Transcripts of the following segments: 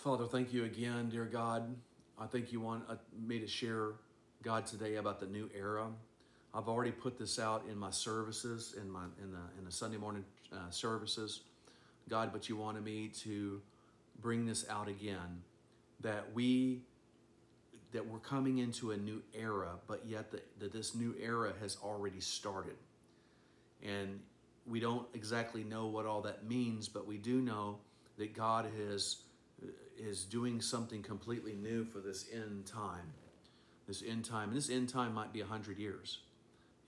Father, thank you again, dear God. I think you want uh, me to share, God, today about the new era. I've already put this out in my services, in my in the in the Sunday morning uh, services, God. But you wanted me to bring this out again, that we that we're coming into a new era, but yet that this new era has already started, and we don't exactly know what all that means, but we do know that God has is doing something completely new for this end time. This end time, and this end time might be a hundred years.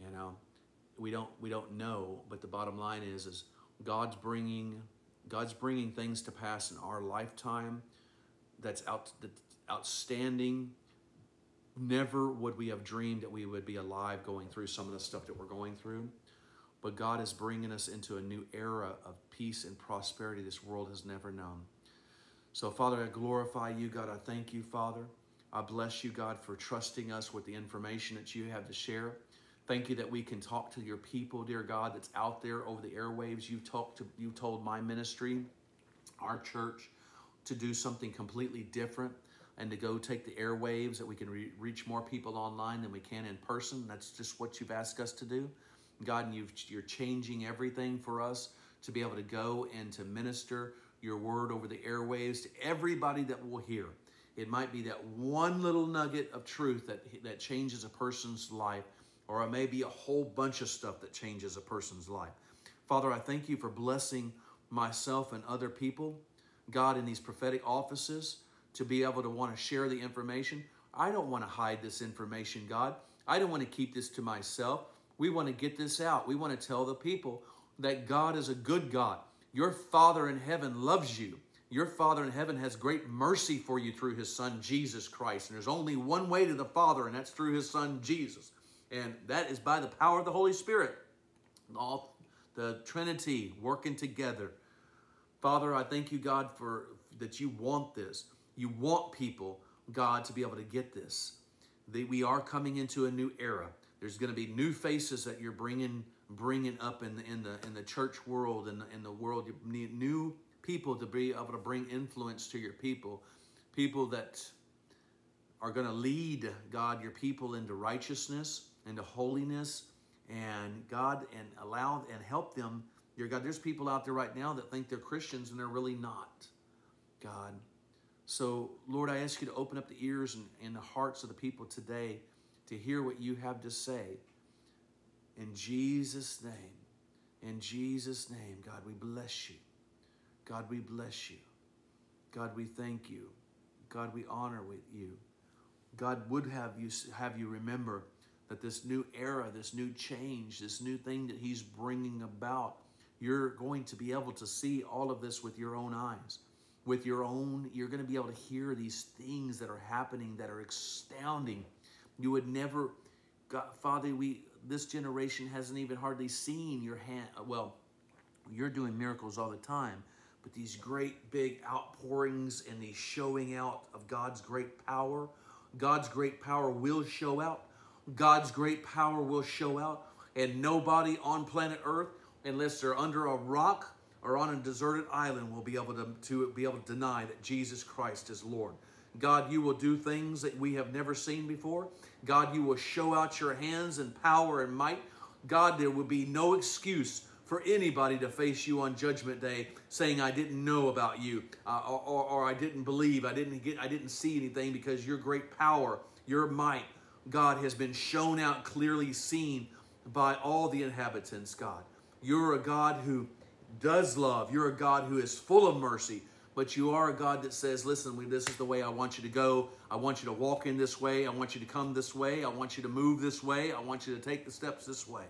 You know, we don't we don't know, but the bottom line is is God's bringing God's bringing things to pass in our lifetime. That's out that's outstanding. Never would we have dreamed that we would be alive going through some of the stuff that we're going through. But God is bringing us into a new era of peace and prosperity this world has never known. So, Father, I glorify you, God. I thank you, Father. I bless you, God, for trusting us with the information that you have to share. Thank you that we can talk to your people, dear God, that's out there over the airwaves. You talked to you told my ministry, our church, to do something completely different and to go take the airwaves that we can re- reach more people online than we can in person. That's just what you've asked us to do. God, and you've, you're changing everything for us to be able to go and to minister your word over the airwaves to everybody that will hear. It might be that one little nugget of truth that, that changes a person's life, or it may be a whole bunch of stuff that changes a person's life. Father, I thank you for blessing myself and other people, God, in these prophetic offices to be able to want to share the information. I don't want to hide this information, God. I don't want to keep this to myself. We want to get this out. We want to tell the people that God is a good God. Your Father in heaven loves you. Your Father in heaven has great mercy for you through His Son, Jesus Christ. And there's only one way to the Father, and that's through His Son, Jesus. And that is by the power of the Holy Spirit. All the Trinity working together. Father, I thank you, God, for that you want this. You want people, God, to be able to get this. That we are coming into a new era. There's going to be new faces that you're bringing bringing up in the in the in the church world and in, in the world. You need new people to be able to bring influence to your people, people that are going to lead God your people into righteousness, into holiness, and God and allow and help them. Your God, there's people out there right now that think they're Christians and they're really not. God. So, Lord, I ask you to open up the ears and, and the hearts of the people today to hear what you have to say. In Jesus' name, in Jesus' name, God, we bless you. God, we bless you. God, we thank you. God, we honor with you. God would have you have you remember that this new era, this new change, this new thing that He's bringing about, you're going to be able to see all of this with your own eyes, with your own. You're going to be able to hear these things that are happening that are astounding you would never, God, Father, we this generation hasn't even hardly seen your hand. Well, you're doing miracles all the time, but these great big outpourings and these showing out of God's great power, God's great power will show out. God's great power will show out, and nobody on planet Earth, unless they're under a rock or on a deserted island, will be able to, to be able to deny that Jesus Christ is Lord. God, you will do things that we have never seen before. God, you will show out your hands and power and might. God, there will be no excuse for anybody to face you on judgment day saying i didn't know about you uh, or, or, or, i didn't believe i didn't get i didn't see anything because your great power your might god has been shown out clearly seen by all the inhabitants god you're a god who does love you're a god who is full of mercy but you are a God that says, listen, this is the way I want you to go. I want you to walk in this way. I want you to come this way. I want you to move this way. I want you to take the steps this way.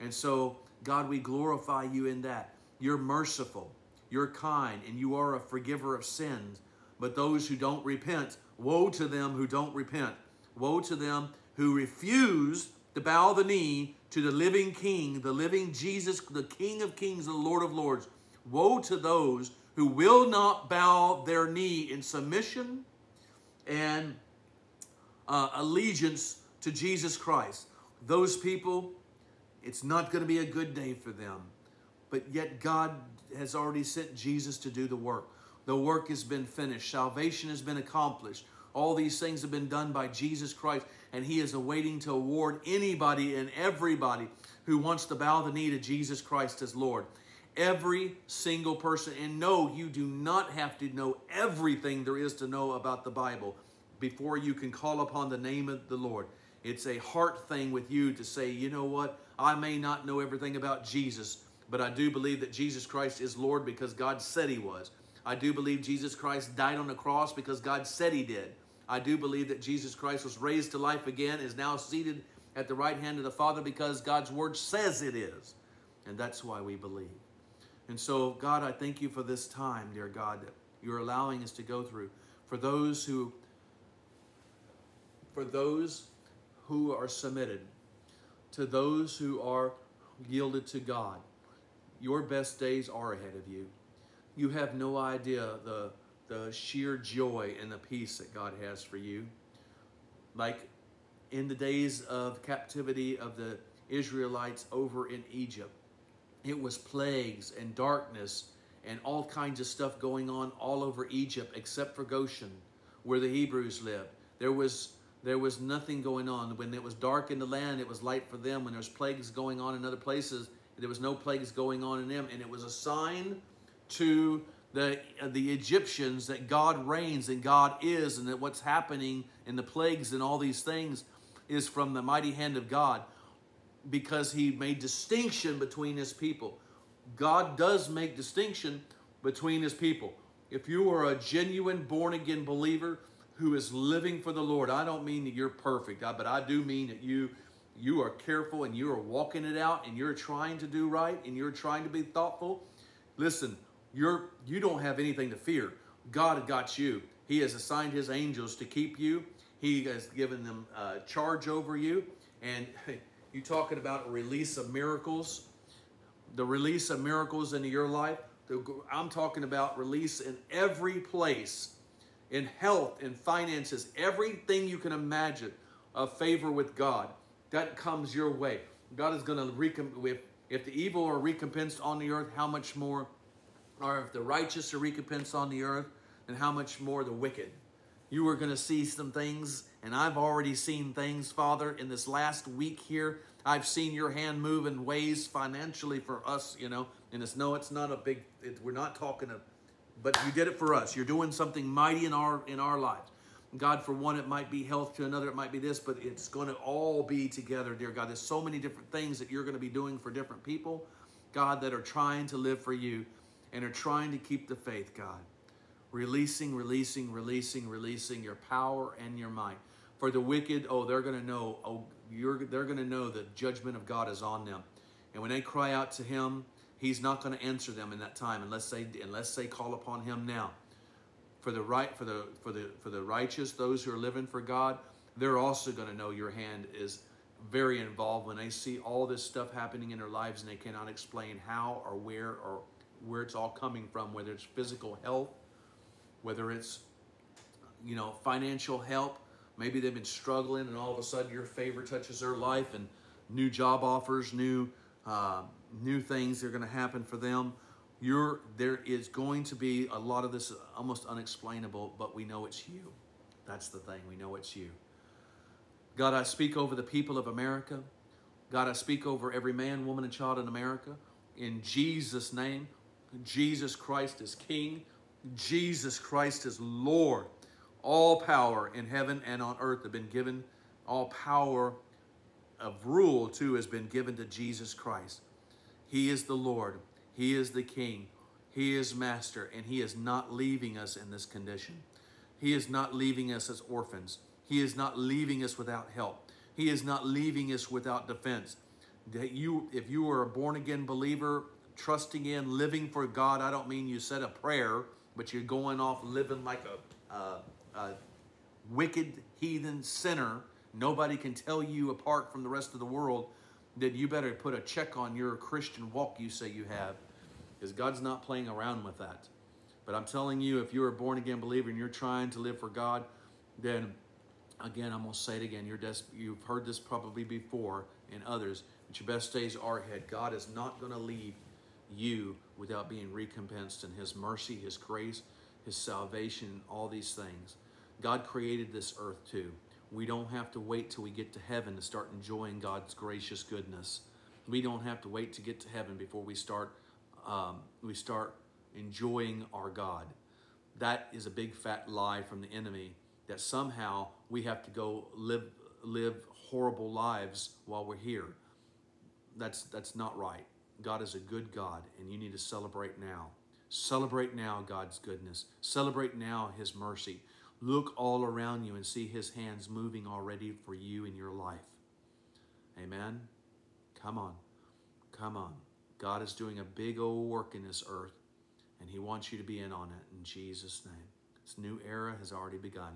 And so, God, we glorify you in that. You're merciful, you're kind, and you are a forgiver of sins. But those who don't repent, woe to them who don't repent. Woe to them who refuse to bow the knee to the living King, the living Jesus, the King of kings, the Lord of lords. Woe to those who will not bow their knee in submission and uh, allegiance to Jesus Christ. Those people, it's not going to be a good day for them. But yet, God has already sent Jesus to do the work. The work has been finished. Salvation has been accomplished. All these things have been done by Jesus Christ, and He is awaiting to award anybody and everybody who wants to bow the knee to Jesus Christ as Lord. Every single person. And no, you do not have to know everything there is to know about the Bible before you can call upon the name of the Lord. It's a heart thing with you to say, you know what? I may not know everything about Jesus, but I do believe that Jesus Christ is Lord because God said He was. I do believe Jesus Christ died on the cross because God said He did. I do believe that Jesus Christ was raised to life again, is now seated at the right hand of the Father because God's Word says it is. And that's why we believe. And so, God, I thank you for this time, dear God, that you're allowing us to go through. For those who for those who are submitted, to those who are yielded to God, your best days are ahead of you. You have no idea the, the sheer joy and the peace that God has for you. Like in the days of captivity of the Israelites over in Egypt, it was plagues and darkness and all kinds of stuff going on all over Egypt except for Goshen, where the Hebrews lived. There was there was nothing going on. When it was dark in the land, it was light for them. When there was plagues going on in other places, there was no plagues going on in them. And it was a sign to the, the Egyptians that God reigns and God is and that what's happening in the plagues and all these things is from the mighty hand of God because he made distinction between his people. God does make distinction between his people. If you are a genuine born again believer, who is living for the Lord. I don't mean that you're perfect, but I do mean that you you are careful and you are walking it out and you're trying to do right and you're trying to be thoughtful. Listen, you're you don't have anything to fear. God got you. He has assigned his angels to keep you. He has given them uh, charge over you. And you talking about a release of miracles, the release of miracles into your life. I'm talking about release in every place in health, in finances, everything you can imagine of favor with God, that comes your way. God is going to recompense. If, if the evil are recompensed on the earth, how much more? Or if the righteous are recompensed on the earth, then how much more the wicked? You are going to see some things, and I've already seen things, Father, in this last week here. I've seen your hand move in ways financially for us, you know. And it's no, it's not a big. It, we're not talking a but you did it for us. You're doing something mighty in our in our lives. God, for one, it might be health, to another, it might be this, but it's going to all be together, dear God. There's so many different things that you're going to be doing for different people, God, that are trying to live for you and are trying to keep the faith, God. Releasing, releasing, releasing, releasing your power and your might. For the wicked, oh, they're going to know, oh, you're, they're going to know the judgment of God is on them. And when they cry out to Him, He's not going to answer them in that time unless they unless they call upon him now. For the right for the for the for the righteous, those who are living for God, they're also going to know your hand is very involved when they see all this stuff happening in their lives and they cannot explain how or where or where it's all coming from, whether it's physical health, whether it's you know financial help. Maybe they've been struggling and all of a sudden your favor touches their life and new job offers, new uh, new things are going to happen for them. You're, there is going to be a lot of this almost unexplainable, but we know it's you. That's the thing. We know it's you. God, I speak over the people of America. God, I speak over every man, woman, and child in America. In Jesus' name, Jesus Christ is King. Jesus Christ is Lord. All power in heaven and on earth have been given. All power of rule, too, has been given to Jesus Christ. He is the Lord. He is the King. He is Master, and He is not leaving us in this condition. He is not leaving us as orphans. He is not leaving us without help. He is not leaving us without defense. That you, if you are a born again believer, trusting in, living for God, I don't mean you said a prayer, but you're going off living like a, a, a wicked heathen sinner. Nobody can tell you apart from the rest of the world that you better put a check on your Christian walk you say you have because God's not playing around with that. But I'm telling you, if you're a born again believer and you're trying to live for God, then again, I'm going to say it again. You're des- you've heard this probably before in others, but your best days are ahead. God is not going to leave you without being recompensed in His mercy, His grace, His salvation, all these things. God created this earth too. We don't have to wait till we get to heaven to start enjoying God's gracious goodness. We don't have to wait to get to heaven before we start um, we start enjoying our God. That is a big fat lie from the enemy that somehow we have to go live live horrible lives while we're here. That's that's not right. God is a good God and you need to celebrate now. Celebrate now God's goodness. Celebrate now his mercy. Look all around you and see his hands moving already for you in your life. Amen. Come on. Come on. God is doing a big old work in this earth and he wants you to be in on it in Jesus name. This new era has already begun.